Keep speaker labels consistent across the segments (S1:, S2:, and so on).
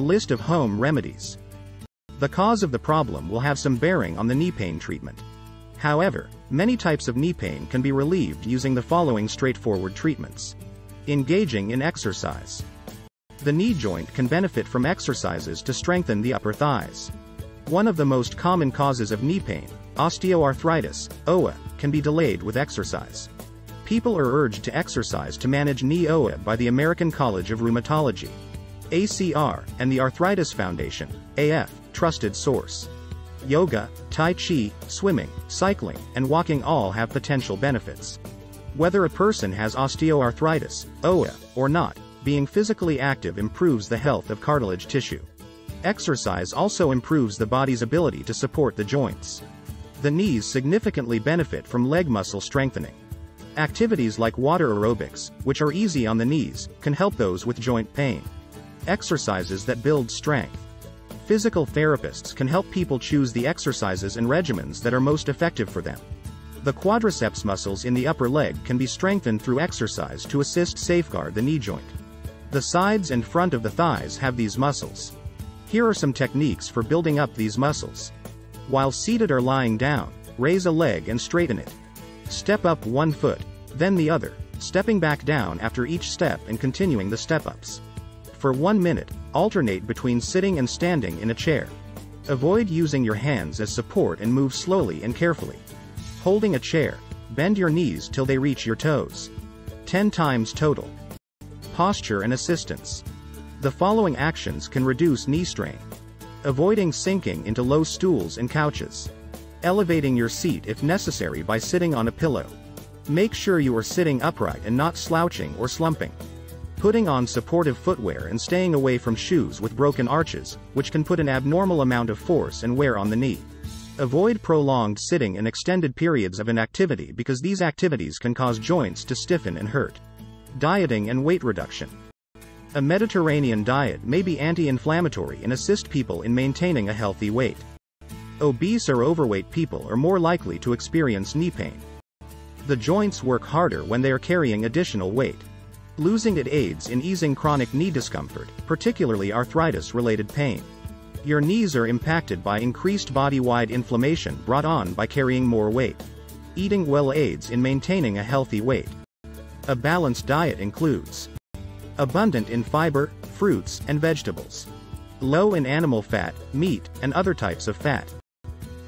S1: list of home remedies. The cause of the problem will have some bearing on the knee pain treatment. However, many types of knee pain can be relieved using the following straightforward treatments. Engaging in exercise. The knee joint can benefit from exercises to strengthen the upper thighs. One of the most common causes of knee pain, osteoarthritis, OA, can be delayed with exercise. People are urged to exercise to manage knee OA by the American College of Rheumatology. ACR, and the Arthritis Foundation, AF, trusted source. Yoga, Tai Chi, swimming, cycling, and walking all have potential benefits. Whether a person has osteoarthritis, OA, or not, being physically active improves the health of cartilage tissue. Exercise also improves the body's ability to support the joints. The knees significantly benefit from leg muscle strengthening. Activities like water aerobics, which are easy on the knees, can help those with joint pain. Exercises that build strength. Physical therapists can help people choose the exercises and regimens that are most effective for them. The quadriceps muscles in the upper leg can be strengthened through exercise to assist safeguard the knee joint. The sides and front of the thighs have these muscles. Here are some techniques for building up these muscles. While seated or lying down, raise a leg and straighten it. Step up one foot, then the other, stepping back down after each step and continuing the step-ups. For one minute, alternate between sitting and standing in a chair. Avoid using your hands as support and move slowly and carefully. Holding a chair, bend your knees till they reach your toes. 10 times total. Posture and assistance. The following actions can reduce knee strain. Avoiding sinking into low stools and couches. Elevating your seat if necessary by sitting on a pillow. Make sure you are sitting upright and not slouching or slumping. Putting on supportive footwear and staying away from shoes with broken arches, which can put an abnormal amount of force and wear on the knee. Avoid prolonged sitting and extended periods of inactivity because these activities can cause joints to stiffen and hurt. Dieting and weight reduction. A Mediterranean diet may be anti-inflammatory and assist people in maintaining a healthy weight. Obese or overweight people are more likely to experience knee pain. The joints work harder when they are carrying additional weight. Losing it aids in easing chronic knee discomfort, particularly arthritis-related pain. Your knees are impacted by increased body-wide inflammation brought on by carrying more weight. Eating well aids in maintaining a healthy weight. A balanced diet includes abundant in fiber, fruits, and vegetables. Low in animal fat, meat, and other types of fat.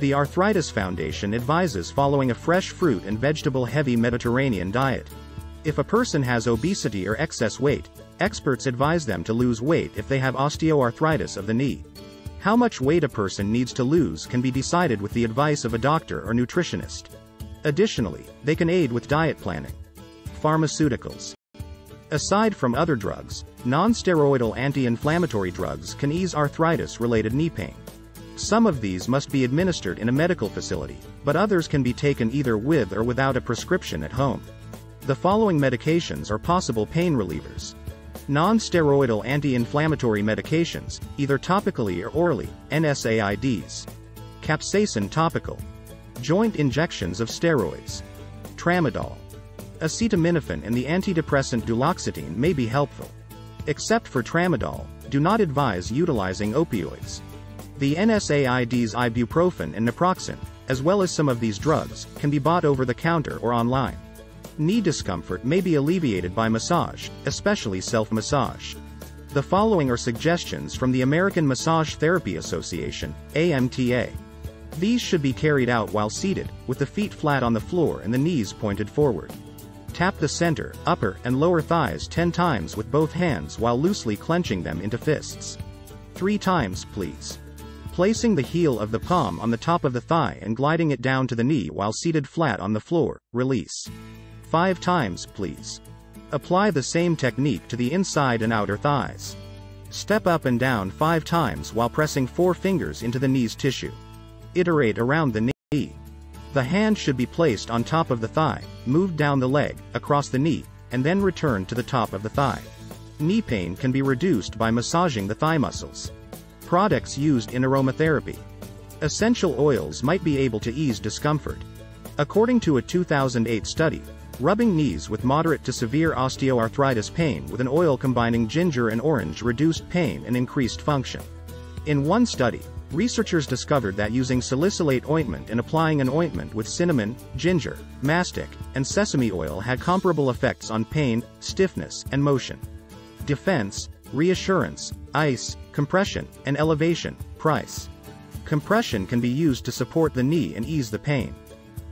S1: The Arthritis Foundation advises following a fresh fruit and vegetable-heavy Mediterranean diet. If a person has obesity or excess weight, experts advise them to lose weight if they have osteoarthritis of the knee. How much weight a person needs to lose can be decided with the advice of a doctor or nutritionist. Additionally, they can aid with diet planning. Pharmaceuticals. Aside from other drugs, non-steroidal anti-inflammatory drugs can ease arthritis-related knee pain. Some of these must be administered in a medical facility, but others can be taken either with or without a prescription at home. The following medications are possible pain relievers. Non-steroidal anti-inflammatory medications, either topically or orally, NSAIDs. Capsaicin topical. Joint injections of steroids. Tramadol. Acetaminophen and the antidepressant duloxetine may be helpful. Except for tramadol, do not advise utilizing opioids. The NSAIDs ibuprofen and naproxen, as well as some of these drugs, can be bought over the counter or online. Knee discomfort may be alleviated by massage, especially self-massage. The following are suggestions from the American Massage Therapy Association, AMTA. These should be carried out while seated, with the feet flat on the floor and the knees pointed forward. Tap the center, upper, and lower thighs 10 times with both hands while loosely clenching them into fists. 3 times, please. Placing the heel of the palm on the top of the thigh and gliding it down to the knee while seated flat on the floor, release. 5 times, please. Apply the same technique to the inside and outer thighs. Step up and down 5 times while pressing 4 fingers into the knee's tissue. Iterate around the knee. The hand should be placed on top of the thigh, moved down the leg, across the knee, and then returned to the top of the thigh. Knee pain can be reduced by massaging the thigh muscles. Products used in aromatherapy. Essential oils might be able to ease discomfort. According to a 2008 study, Rubbing knees with moderate to severe osteoarthritis pain with an oil combining ginger and orange reduced pain and increased function. In one study, researchers discovered that using salicylate ointment and applying an ointment with cinnamon, ginger, mastic, and sesame oil had comparable effects on pain, stiffness, and motion. Defense, reassurance, ice, compression, and elevation, price. Compression can be used to support the knee and ease the pain.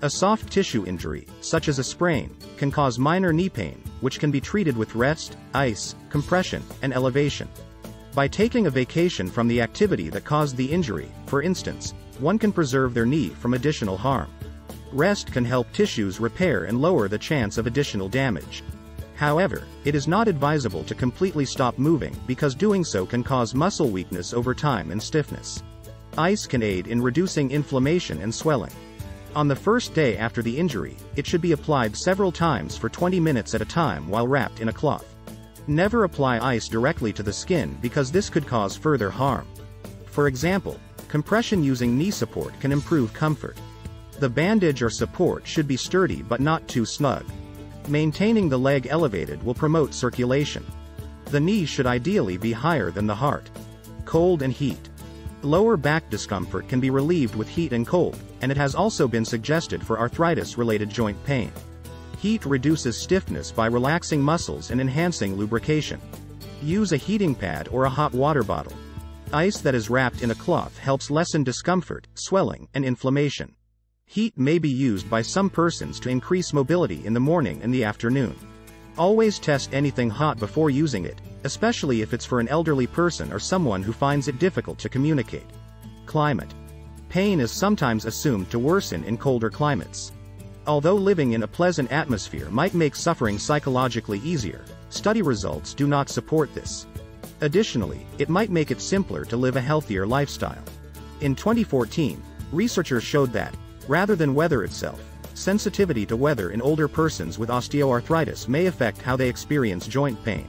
S1: A soft tissue injury, such as a sprain, can cause minor knee pain, which can be treated with rest, ice, compression, and elevation. By taking a vacation from the activity that caused the injury, for instance, one can preserve their knee from additional harm. Rest can help tissues repair and lower the chance of additional damage. However, it is not advisable to completely stop moving because doing so can cause muscle weakness over time and stiffness. Ice can aid in reducing inflammation and swelling. On the first day after the injury, it should be applied several times for 20 minutes at a time while wrapped in a cloth. Never apply ice directly to the skin because this could cause further harm. For example, compression using knee support can improve comfort. The bandage or support should be sturdy but not too snug. Maintaining the leg elevated will promote circulation. The knee should ideally be higher than the heart. Cold and heat. Lower back discomfort can be relieved with heat and cold, and it has also been suggested for arthritis-related joint pain. Heat reduces stiffness by relaxing muscles and enhancing lubrication. Use a heating pad or a hot water bottle. Ice that is wrapped in a cloth helps lessen discomfort, swelling, and inflammation. Heat may be used by some persons to increase mobility in the morning and the afternoon. Always test anything hot before using it, especially if it's for an elderly person or someone who finds it difficult to communicate. Climate. Pain is sometimes assumed to worsen in colder climates. Although living in a pleasant atmosphere might make suffering psychologically easier, study results do not support this. Additionally, it might make it simpler to live a healthier lifestyle. In 2014, researchers showed that, rather than weather itself, sensitivity to weather in older persons with osteoarthritis may affect how they experience joint pain.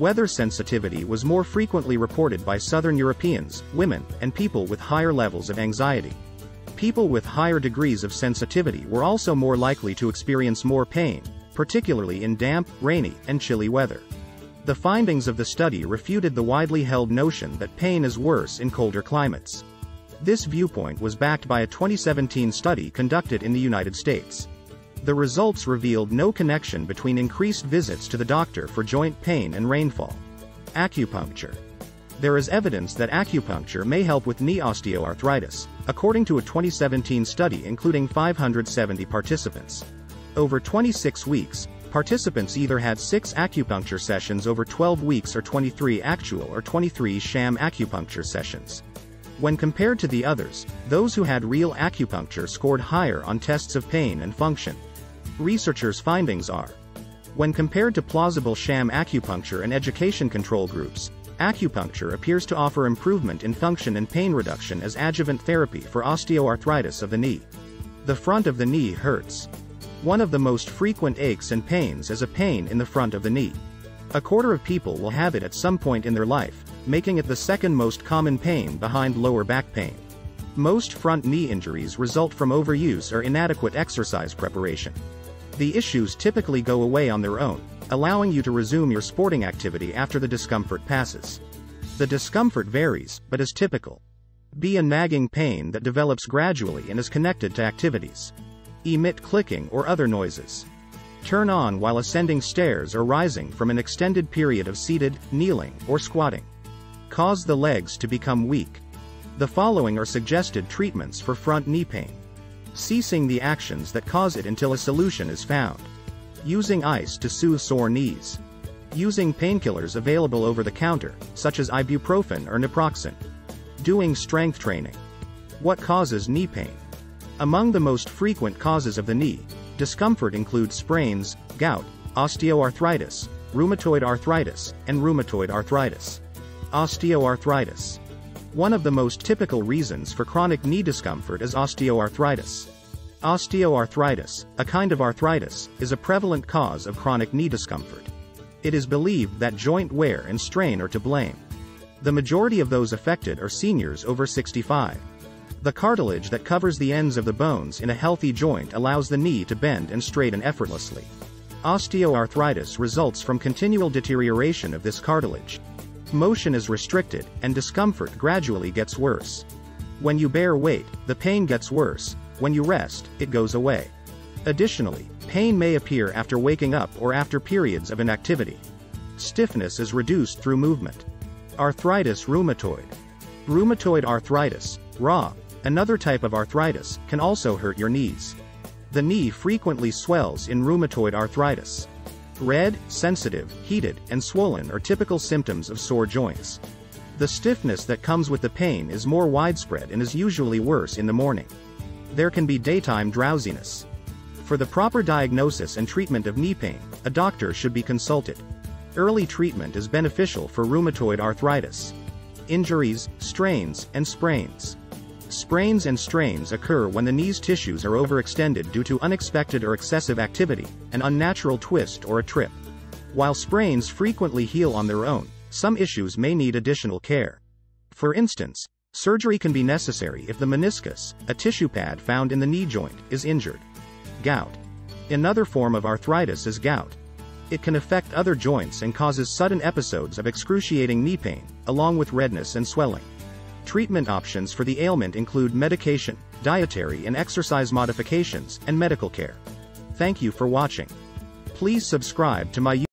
S1: Weather sensitivity was more frequently reported by Southern Europeans, women, and people with higher levels of anxiety. People with higher degrees of sensitivity were also more likely to experience more pain, particularly in damp, rainy, and chilly weather. The findings of the study refuted the widely held notion that pain is worse in colder climates. This viewpoint was backed by a 2017 study conducted in the United States. The results revealed no connection between increased visits to the doctor for joint pain and rainfall. Acupuncture. There is evidence that acupuncture may help with knee osteoarthritis, according to a 2017 study including 570 participants. Over 26 weeks, participants either had 6 acupuncture sessions over 12 weeks or 23 actual or 23 sham acupuncture sessions. When compared to the others, those who had real acupuncture scored higher on tests of pain and function. Researchers' findings are when compared to plausible sham acupuncture and education control groups, acupuncture appears to offer improvement in function and pain reduction as adjuvant therapy for osteoarthritis of the knee. The front of the knee hurts. One of the most frequent aches and pains is a pain in the front of the knee. A quarter of people will have it at some point in their life, making it the second most common pain behind lower back pain. Most front knee injuries result from overuse or inadequate exercise preparation. The issues typically go away on their own, allowing you to resume your sporting activity after the discomfort passes. The discomfort varies, but is typical. Be a nagging pain that develops gradually and is connected to activities. Emit clicking or other noises. Turn on while ascending stairs or rising from an extended period of seated, kneeling, or squatting. Cause the legs to become weak. The following are suggested treatments for front knee pain ceasing the actions that cause it until a solution is found. Using ice to soothe sore knees. Using painkillers available over the counter, such as ibuprofen or naproxen. Doing strength training. What causes knee pain? Among the most frequent causes of the knee, discomfort includes sprains, gout, osteoarthritis, rheumatoid arthritis, and rheumatoid arthritis. Osteoarthritis. One of the most typical reasons for chronic knee discomfort is osteoarthritis. Osteoarthritis, a kind of arthritis, is a prevalent cause of chronic knee discomfort. It is believed that joint wear and strain are to blame. The majority of those affected are seniors over 65. The cartilage that covers the ends of the bones in a healthy joint allows the knee to bend and straighten effortlessly. Osteoarthritis results from continual deterioration of this cartilage. Motion is restricted, and discomfort gradually gets worse. When you bear weight, the pain gets worse, when you rest, it goes away. Additionally, pain may appear after waking up or after periods of inactivity. Stiffness is reduced through movement. Arthritis rheumatoid. Rheumatoid arthritis, RA, another type of arthritis, can also hurt your knees. The knee frequently swells in rheumatoid arthritis. Red, sensitive, heated, and swollen are typical symptoms of sore joints. The stiffness that comes with the pain is more widespread and is usually worse in the morning. There can be daytime drowsiness. For the proper diagnosis and treatment of knee pain, a doctor should be consulted. Early treatment is beneficial for rheumatoid arthritis. Injuries, strains, and sprains. Sprains and strains occur when the knee's tissues are overextended due to unexpected or excessive activity, an unnatural twist or a trip. While sprains frequently heal on their own, some issues may need additional care. For instance, surgery can be necessary if the meniscus, a tissue pad found in the knee joint, is injured. Gout. Another form of arthritis is gout. It can affect other joints and causes sudden episodes of excruciating knee pain, along with redness and swelling. Treatment options for the ailment include medication, dietary and exercise modifications, and medical care. Thank you for watching. Please subscribe to my